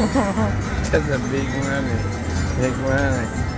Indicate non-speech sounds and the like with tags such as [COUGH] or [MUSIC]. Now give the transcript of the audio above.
[LAUGHS] That's a big money. Big money.